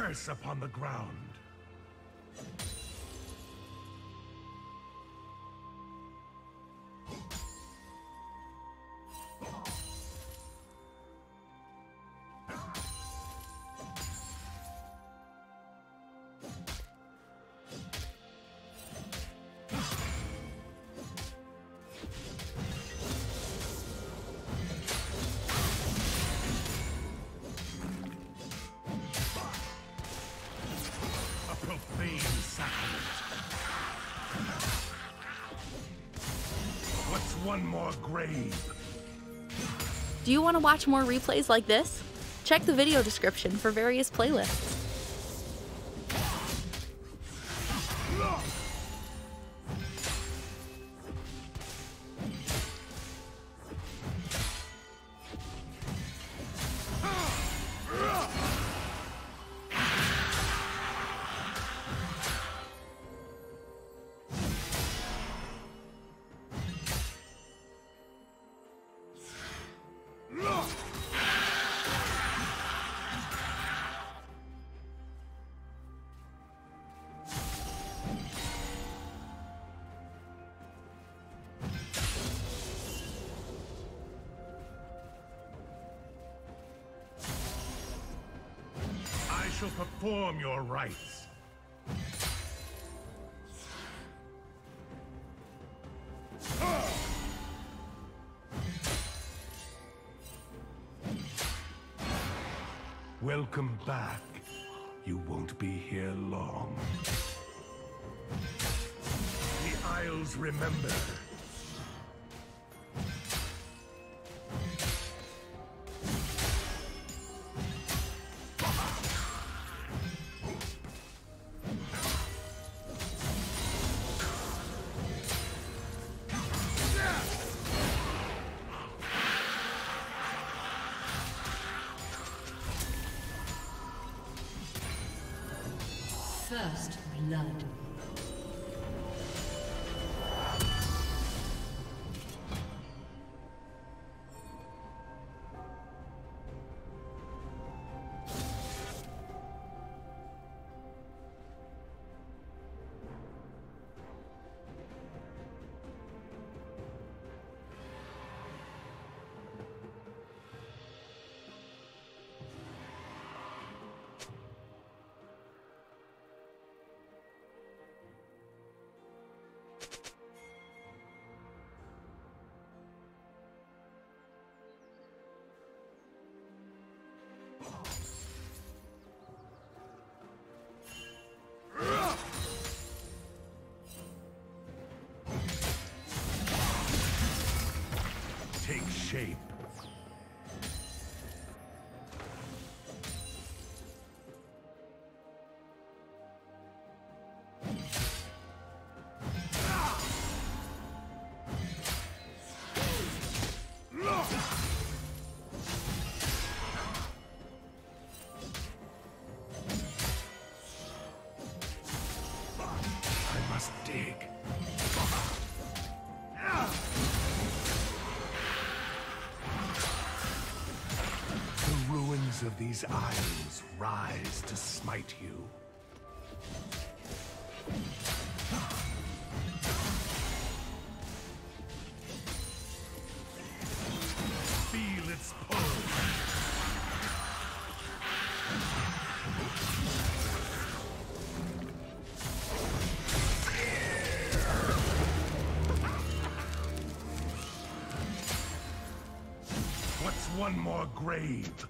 curse upon the ground. One more grave? Do you want to watch more replays like this? Check the video description for various playlists. Perform your rites. Welcome back. You won't be here long. The Isles remember. These isles rise to smite you. Feel its pull. What's one more grave?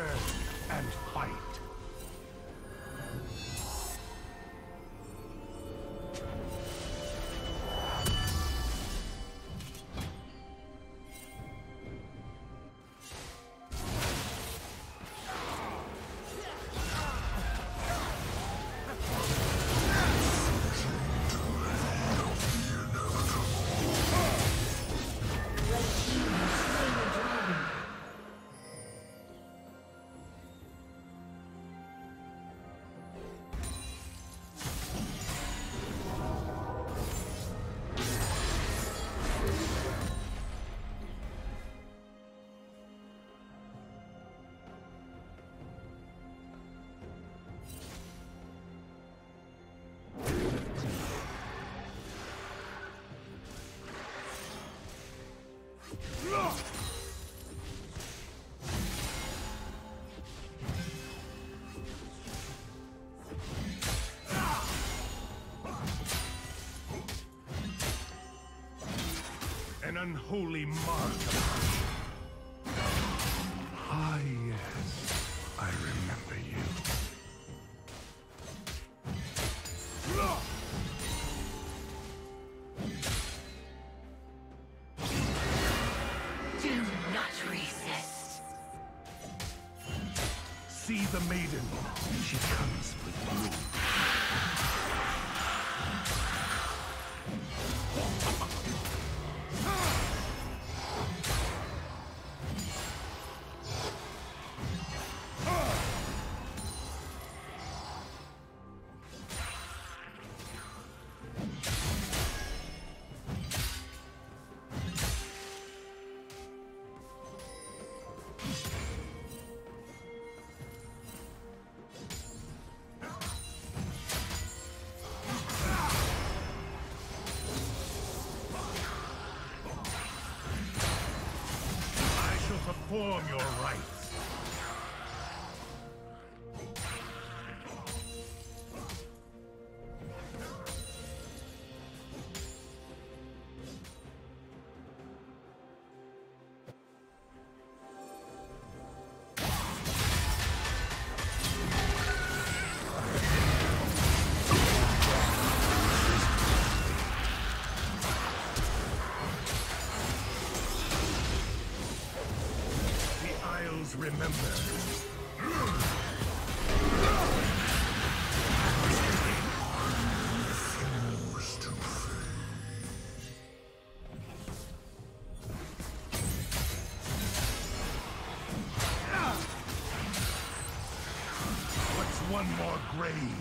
Return unholy mark Ah, yes. I remember you. Do not resist. See the maiden. She comes with you. Perform your more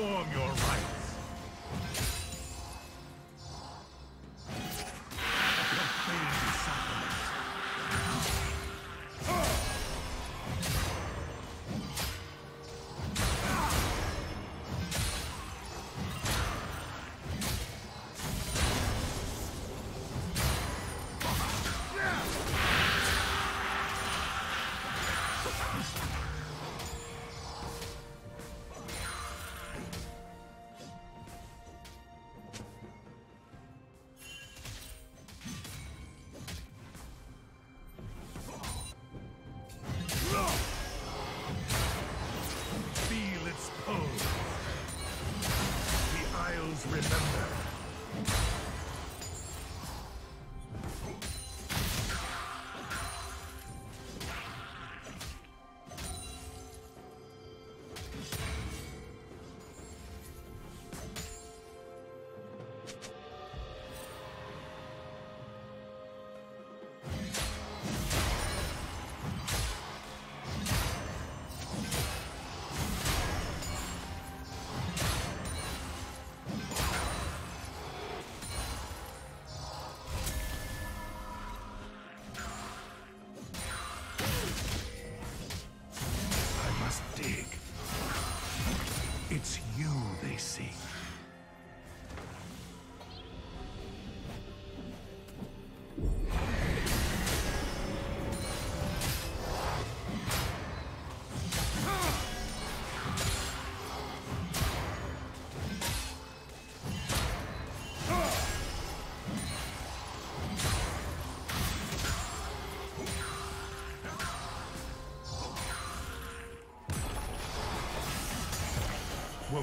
perform your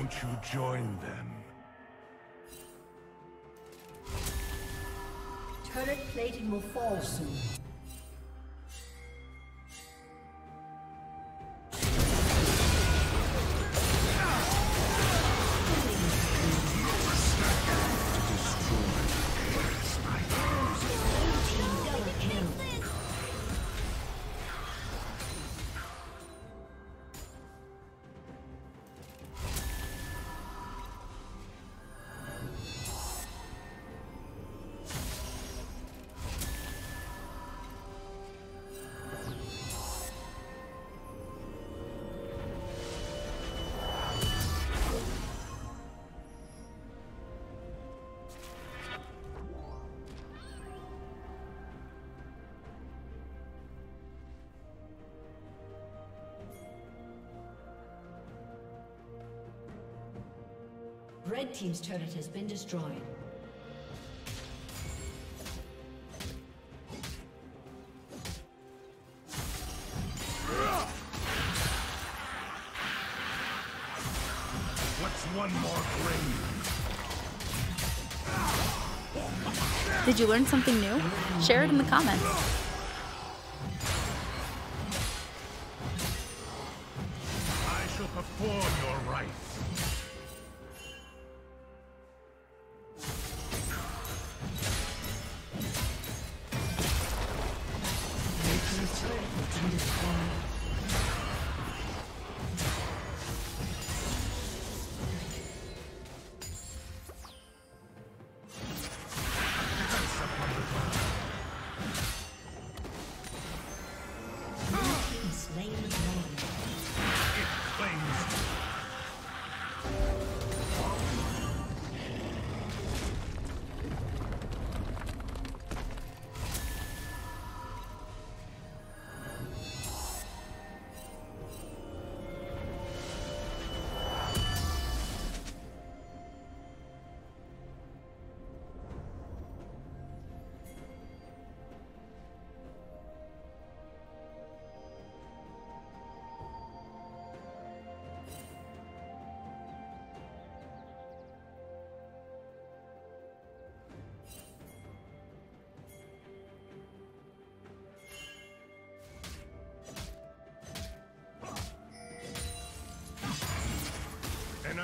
Won't you join them? Turret plating will fall soon. Red Team's turret has been destroyed. What's one more grave? Did you learn something new? Share it in the comments. I shall perform your rites.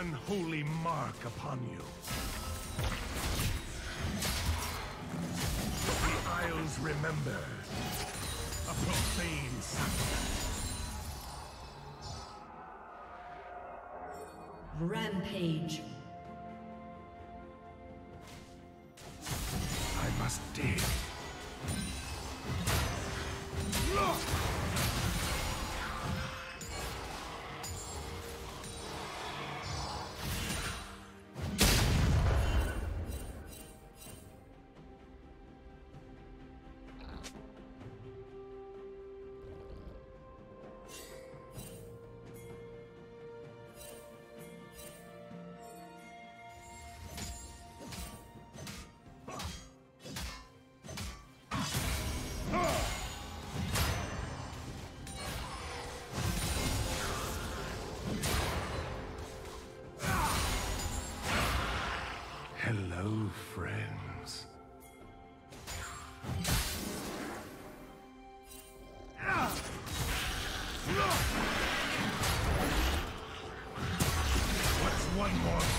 Unholy mark upon you. The Isles remember. A profane sacrifice. Rampage.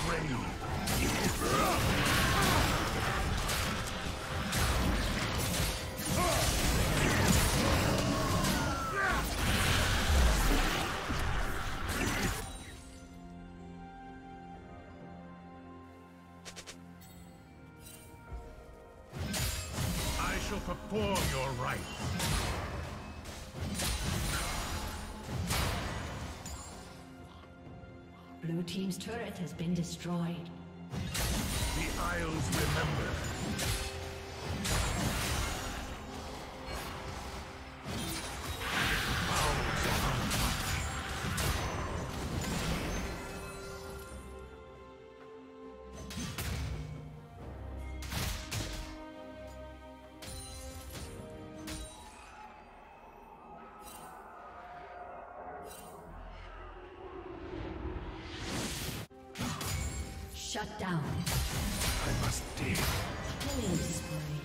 One Team's turret has been destroyed. The Isles remember. Shut down. I must dig. Killing spree.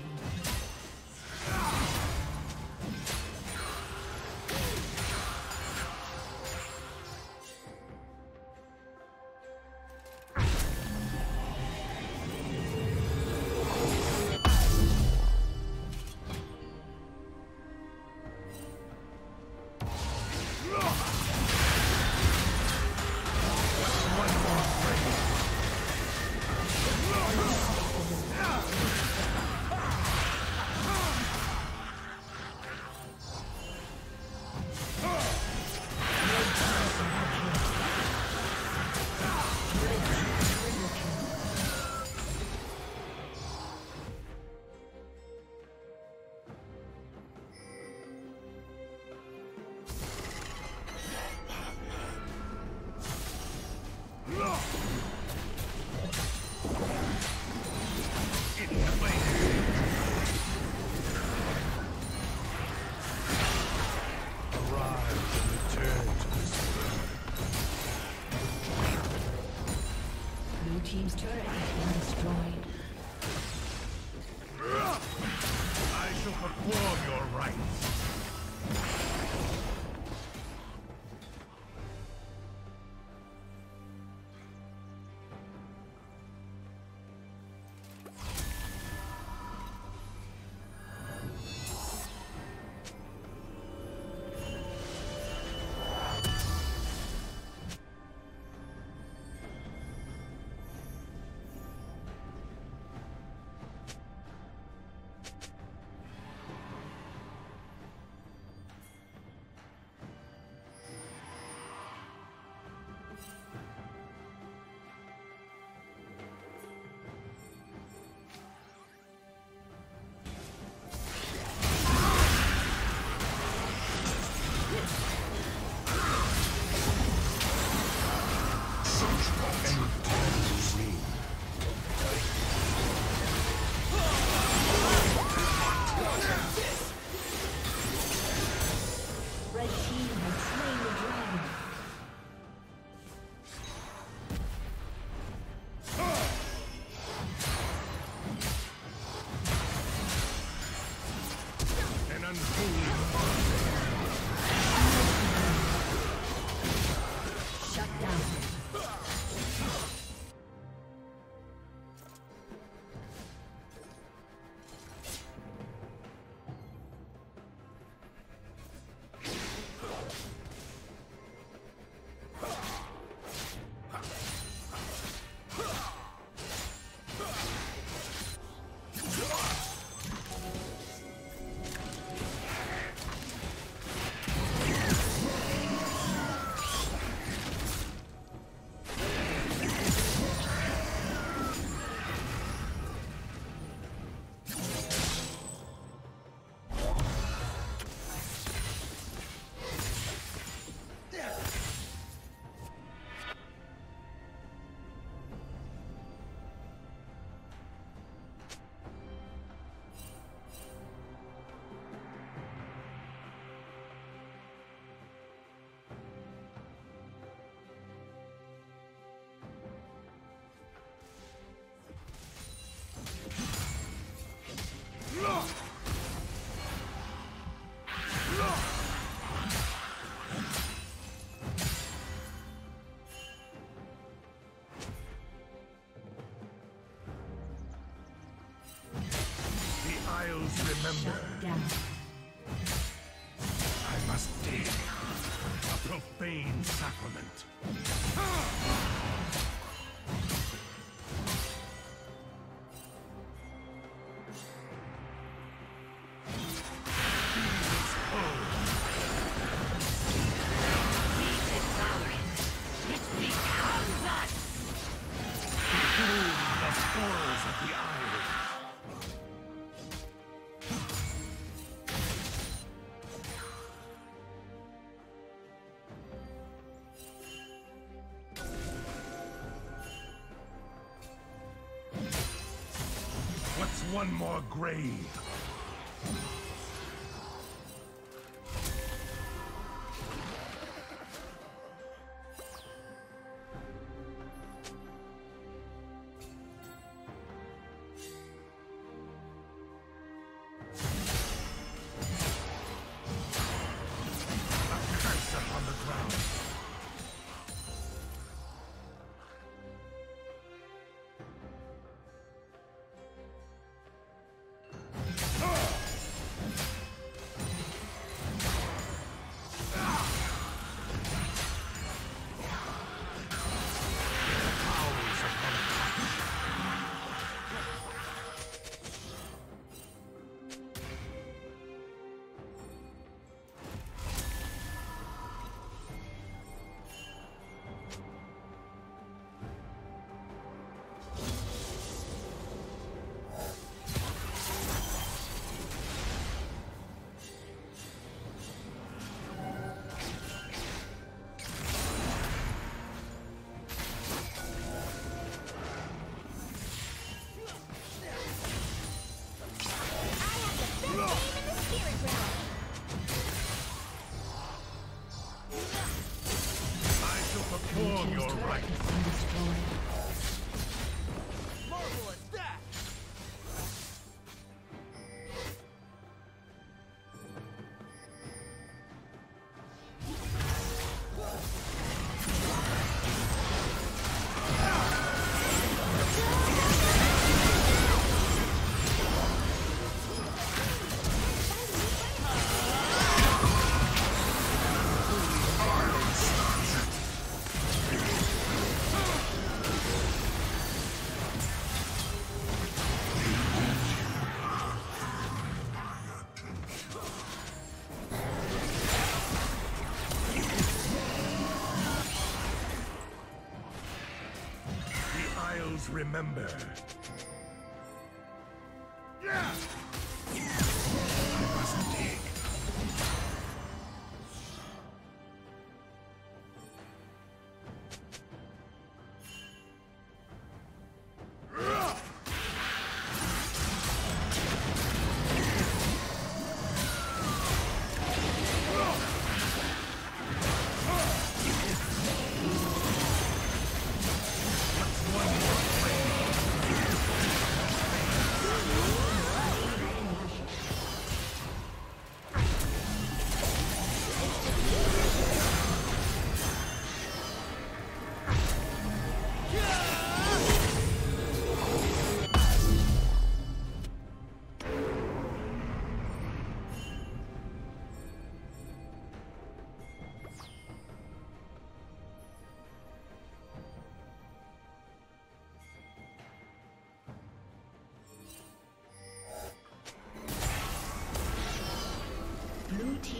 Remember. Down. I must dig. A profane sacrament. Ah! One more grave? Remember.